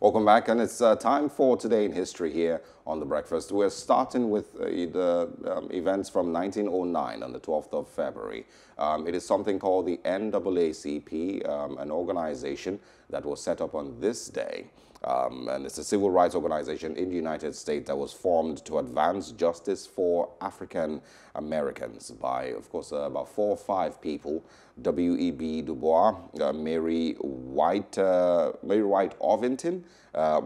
Welcome back, and it's uh, time for Today in History here on The Breakfast. We're starting with uh, the um, events from 1909 on the 12th of February. Um, it is something called the NAACP, um, an organization that was set up on this day. Um, and it's a civil rights organization in the United States that was formed to advance justice for African Americans by, of course, uh, about four or five people: W.E.B. Du Bois, uh, Mary White, uh, Mary White Ovington, uh,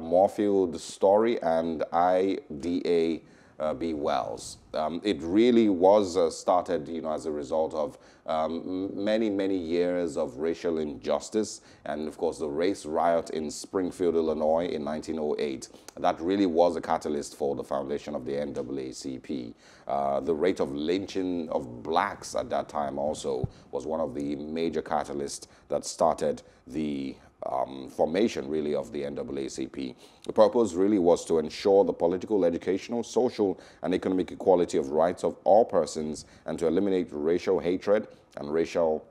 Storey, and I.D.A uh, B. Wells. Um, it really was uh, started, you know, as a result of um, many, many years of racial injustice and, of course, the race riot in Springfield, Illinois in 1908. That really was a catalyst for the foundation of the NAACP. Uh, the rate of lynching of blacks at that time also was one of the major catalysts that started the um, formation really of the NAACP. The purpose really was to ensure the political, educational, social, and economic equality of rights of all persons and to eliminate racial hatred and racial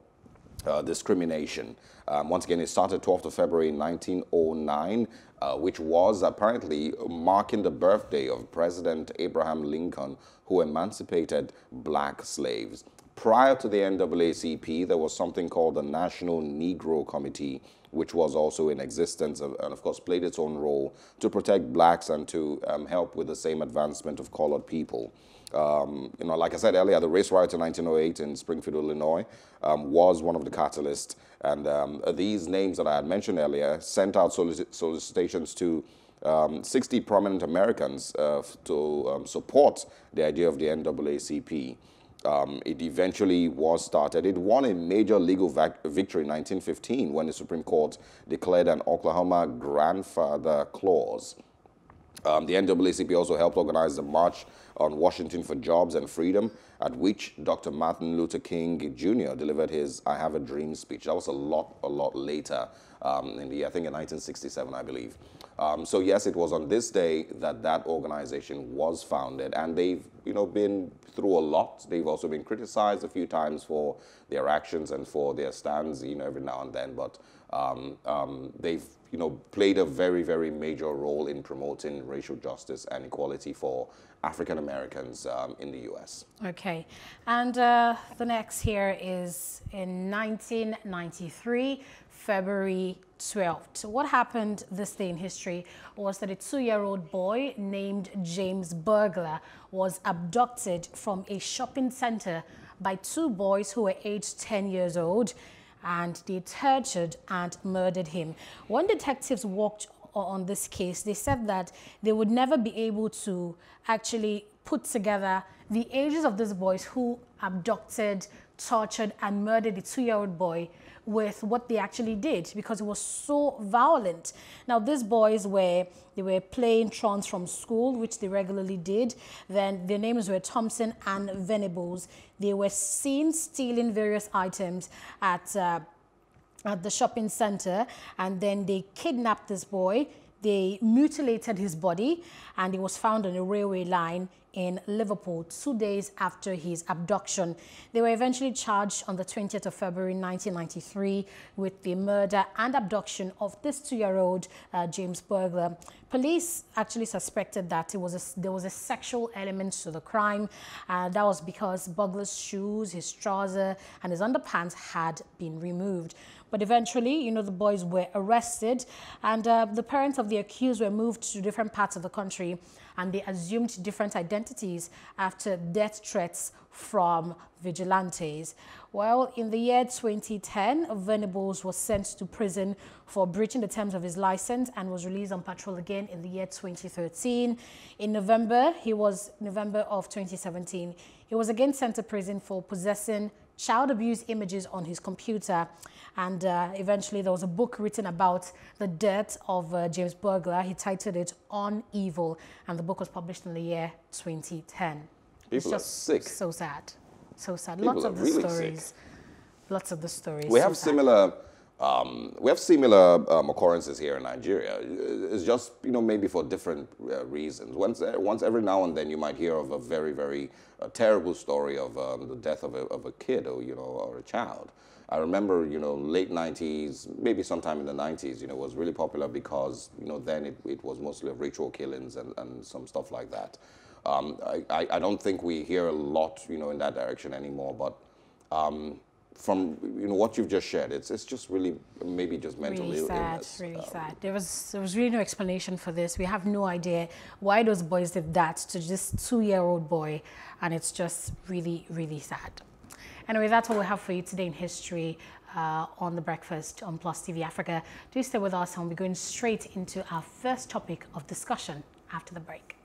uh, discrimination. Um, once again, it started 12th of February 1909, uh, which was apparently marking the birthday of President Abraham Lincoln, who emancipated black slaves. Prior to the NAACP, there was something called the National Negro Committee, which was also in existence and, of course, played its own role to protect blacks and to um, help with the same advancement of colored people. Um, you know, like I said earlier, the race riot in 1908 in Springfield, Illinois, um, was one of the catalysts. And um, these names that I had mentioned earlier sent out solic solicitations to um, 60 prominent Americans uh, to um, support the idea of the NAACP. Um, it eventually was started. It won a major legal victory in 1915 when the Supreme Court declared an Oklahoma grandfather clause. Um, the NAACP also helped organize the March on Washington for Jobs and Freedom, at which Dr. Martin Luther King Jr. delivered his I Have a Dream speech. That was a lot, a lot later, um, in the, I think in 1967, I believe. Um, so yes, it was on this day that that organization was founded, and they've you know been through a lot. They've also been criticized a few times for their actions and for their stands, you know, every now and then. But um, um, they've you know played a very very major role in promoting racial justice and equality for African Americans um, in the U.S. Okay, and uh, the next here is in 1993. February 12th. What happened this day in history was that a two-year-old boy named James Bulger was abducted from a shopping center by two boys who were aged 10 years old and they tortured and murdered him. When detectives walked on this case, they said that they would never be able to actually put together the ages of these boys who abducted, tortured and murdered the two-year-old boy with what they actually did because it was so violent. Now, these boys were, they were playing trance from school, which they regularly did. Then their names were Thompson and Venables. They were seen stealing various items at, uh, at the shopping center and then they kidnapped this boy. They mutilated his body and he was found on a railway line in Liverpool two days after his abduction. They were eventually charged on the 20th of February 1993 with the murder and abduction of this two-year-old uh, James Bulger. Police actually suspected that it was a, there was a sexual element to the crime. Uh, that was because Bulger's shoes, his trousers, and his underpants had been removed. But eventually, you know, the boys were arrested and uh, the parents of the accused were moved to different parts of the country and they assumed different identities after death threats from vigilantes. Well, in the year 2010, Venables was sent to prison for breaching the terms of his license and was released on parole again in the year 2013. In November, he was November of 2017, he was again sent to prison for possessing child abuse images on his computer. And uh, eventually there was a book written about the death of uh, James Bulger. He titled it On Evil. And the book was published in the year 2010. People are sick. So sad. So sad. People Lots of the really stories. Sick. Lots of the stories. We have similar Um, we have similar um, occurrences here in Nigeria. It's just, you know, maybe for different uh, reasons. Once, uh, once every now and then you might hear of a very, very uh, terrible story of um, the death of a, of a kid or, you know, or a child. I remember, you know, late 90s, maybe sometime in the 90s, you know, was really popular because, you know, then it, it was mostly of ritual killings and, and some stuff like that. Um, I, I don't think we hear a lot, you know, in that direction anymore, but um, from you know what you've just shared, it's it's just really maybe just mental really sad, illness. Really um, sad. There was there was really no explanation for this. We have no idea why those boys did that to this two-year-old boy, and it's just really really sad. Anyway, that's all we have for you today in history. Uh, on the breakfast on Plus TV Africa. Do stay with us and we'll be going straight into our first topic of discussion after the break.